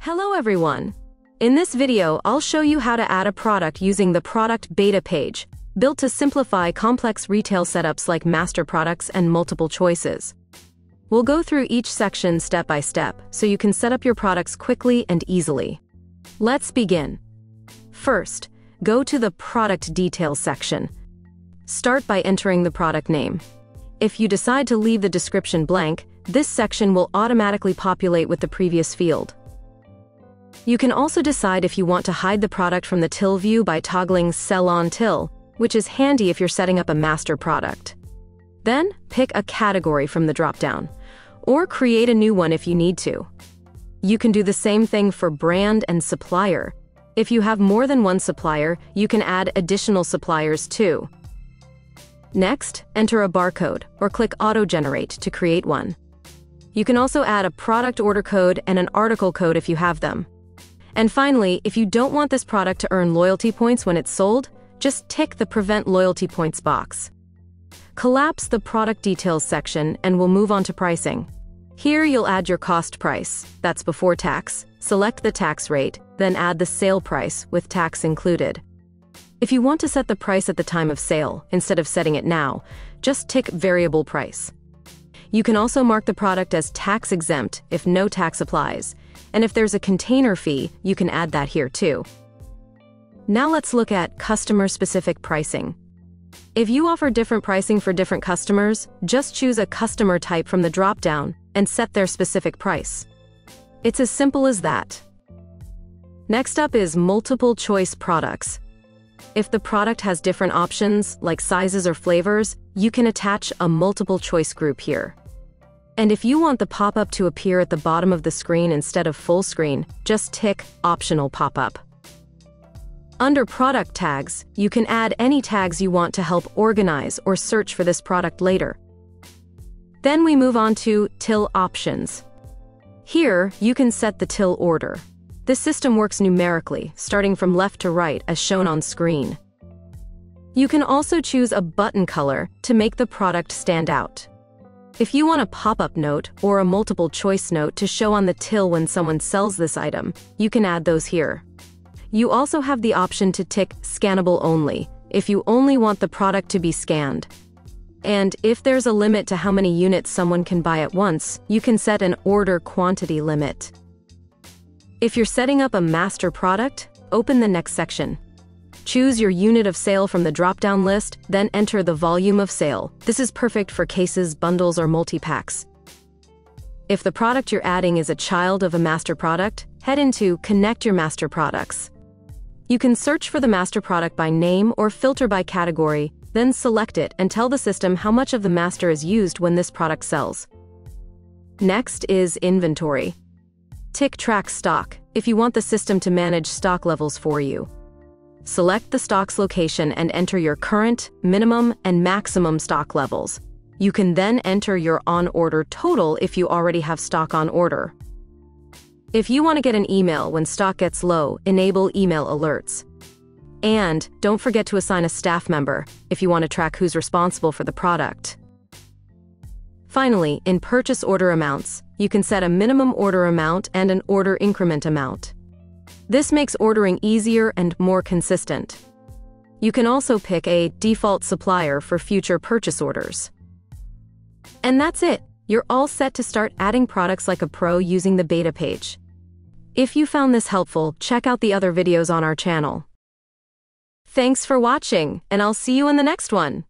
Hello everyone! In this video, I'll show you how to add a product using the Product Beta page, built to simplify complex retail setups like master products and multiple choices. We'll go through each section step by step, so you can set up your products quickly and easily. Let's begin. First, go to the Product Details section. Start by entering the product name. If you decide to leave the description blank, this section will automatically populate with the previous field. You can also decide if you want to hide the product from the till view by toggling Sell on Till, which is handy if you're setting up a master product. Then, pick a category from the dropdown, or create a new one if you need to. You can do the same thing for brand and supplier. If you have more than one supplier, you can add additional suppliers too. Next, enter a barcode or click Auto Generate to create one. You can also add a product order code and an article code if you have them. And finally, if you don't want this product to earn loyalty points when it's sold, just tick the Prevent Loyalty Points box. Collapse the product details section and we'll move on to pricing. Here you'll add your cost price, that's before tax, select the tax rate, then add the sale price with tax included. If you want to set the price at the time of sale, instead of setting it now, just tick Variable Price. You can also mark the product as tax exempt if no tax applies, and if there's a container fee, you can add that here too. Now let's look at customer-specific pricing. If you offer different pricing for different customers, just choose a customer type from the dropdown and set their specific price. It's as simple as that. Next up is multiple choice products. If the product has different options, like sizes or flavors, you can attach a multiple choice group here. And if you want the pop-up to appear at the bottom of the screen instead of full screen, just tick Optional Pop-up. Under Product Tags, you can add any tags you want to help organize or search for this product later. Then we move on to Till Options. Here, you can set the till order. This system works numerically, starting from left to right as shown on screen. You can also choose a button color to make the product stand out. If you want a pop-up note or a multiple choice note to show on the till when someone sells this item, you can add those here. You also have the option to tick Scannable Only, if you only want the product to be scanned. And if there's a limit to how many units someone can buy at once, you can set an order quantity limit. If you're setting up a master product, open the next section. Choose your unit of sale from the drop-down list, then enter the volume of sale. This is perfect for cases, bundles, or multi-packs. If the product you're adding is a child of a master product, head into Connect Your Master Products. You can search for the master product by name or filter by category, then select it and tell the system how much of the master is used when this product sells. Next is Inventory. Tick Track Stock if you want the system to manage stock levels for you. Select the stock's location and enter your current, minimum, and maximum stock levels. You can then enter your on-order total if you already have stock on order. If you want to get an email when stock gets low, enable email alerts. And don't forget to assign a staff member if you want to track who's responsible for the product. Finally, in purchase order amounts, you can set a minimum order amount and an order increment amount. This makes ordering easier and more consistent. You can also pick a default supplier for future purchase orders. And that's it. You're all set to start adding products like a pro using the beta page. If you found this helpful, check out the other videos on our channel. Thanks for watching, and I'll see you in the next one.